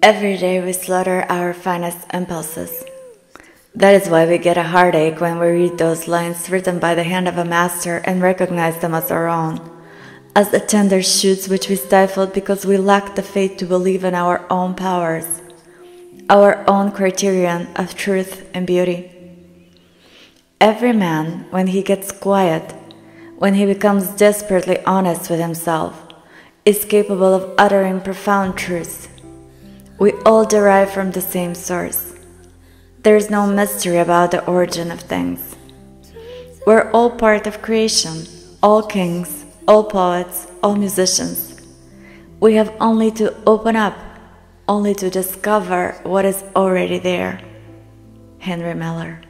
Every day we slaughter our finest impulses. That is why we get a heartache when we read those lines written by the hand of a master and recognize them as our own, as the tender shoots which we stifled because we lacked the faith to believe in our own powers, our own criterion of truth and beauty. Every man, when he gets quiet, when he becomes desperately honest with himself, is capable of uttering profound truths. We all derive from the same source. There is no mystery about the origin of things. We're all part of creation, all kings, all poets, all musicians. We have only to open up, only to discover what is already there. Henry Miller